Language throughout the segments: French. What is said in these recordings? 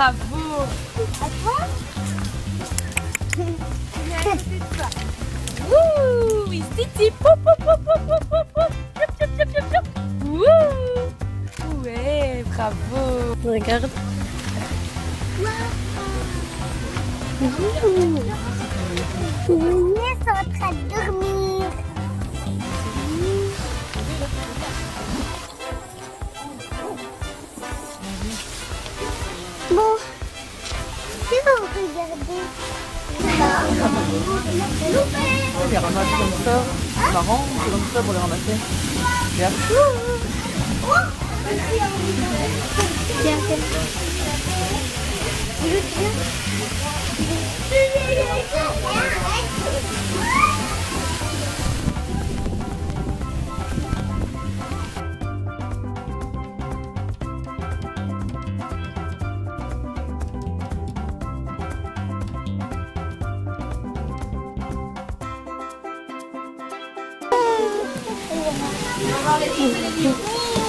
Bravo. À toi. Wouh Oui, Titi Pou, pou, pou, pou, pou, pou, pou. Piou, piou, piou, piou, piou. Wouh. Ouais, bravo. Regarde. Regardez Les ramasser comme ça, c'est marrant, c'est comme ça pour les ramasser. Regarde. Tiens. Oh,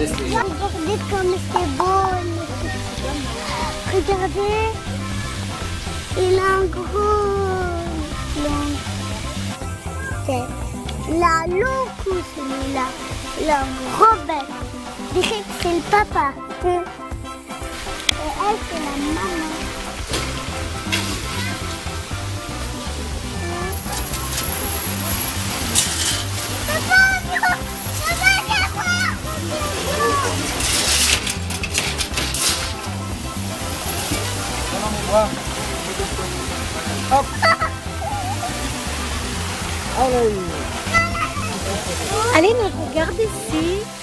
Regardez comme c'est beau. Regardez. Il a un gros long. C'est la loucou celui-là. La. Je dirais que c'est le papa. Elle, c'est la maman. Hop Allez Allez, nous regarde ici.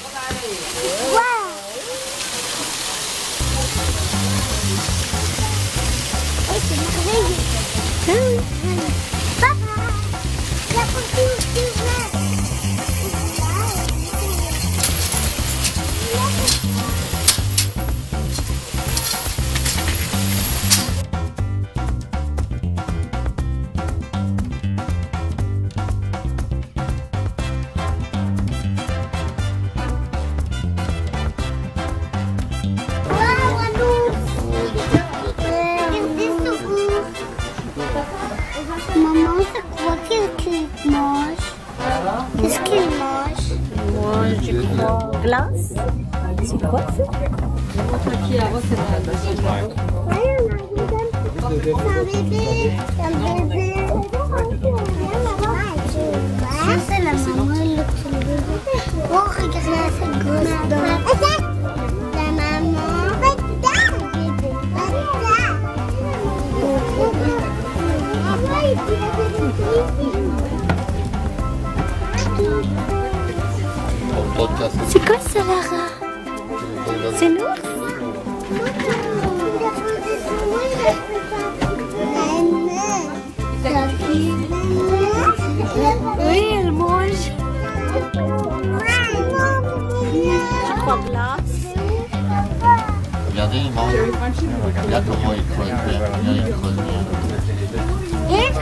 Glace. C'est quoi ça C'est un bébé. C'est. Oh, dent. La maman. Regarde, C'est quoi ça, Lara C'est nous Oui, elle mange. Je crois glace. Regardez, il mange. Regarde comment il creuse bien. Il creuse bien. Et je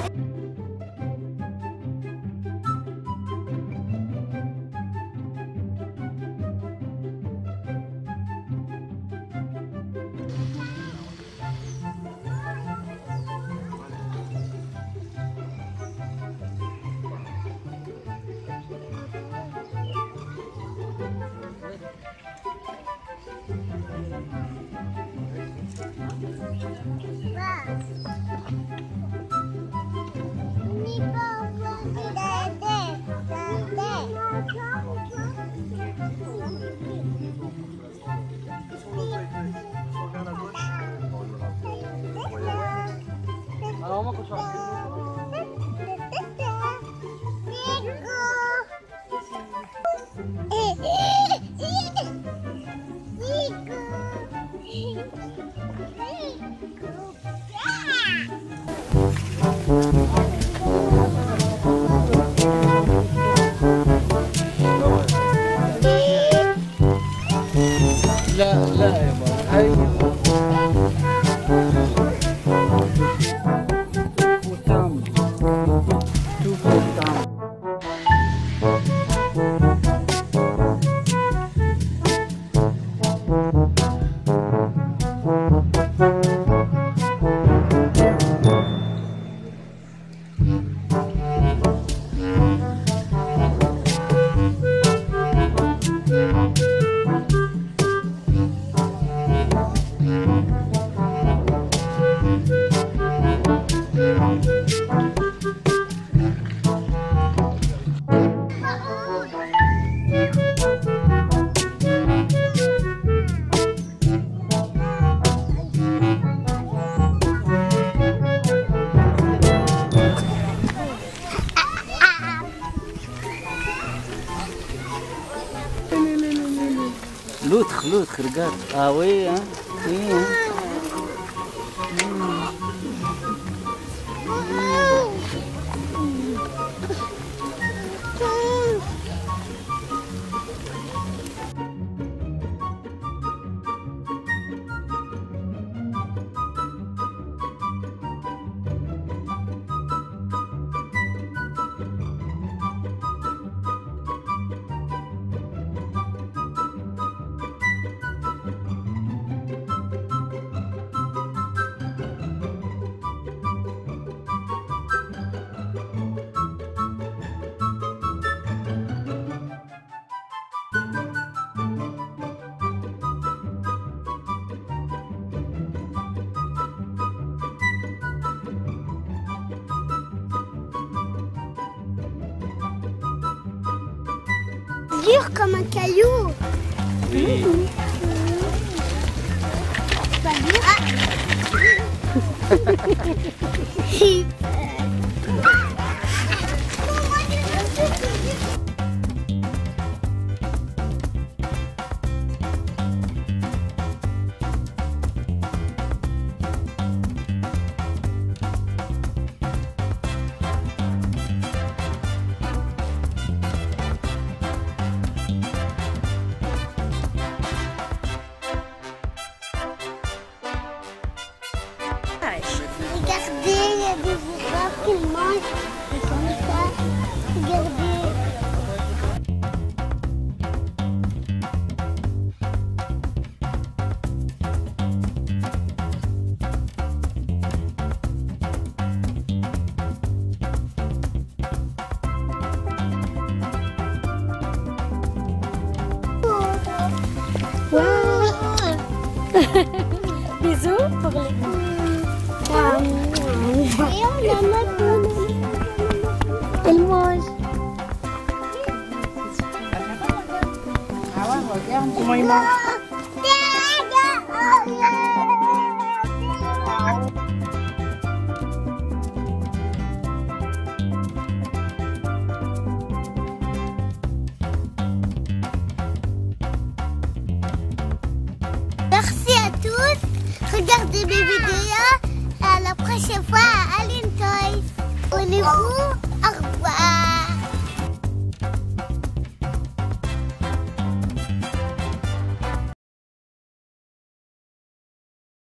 Yeah, man. Thank you. лутх, лутх, ребят. А вы, а? Ты, а? Dur comme un caillou. Oui. Pas dur. Regardez, il y a des girafes qui mangent. Et comme ça, regardez. Bisous pour les Elle mange. Ah ouais, regarde comment il mange. Merci à tous. Regardez mes vidéos. La prochaine fois à Aline Toys. On est fous.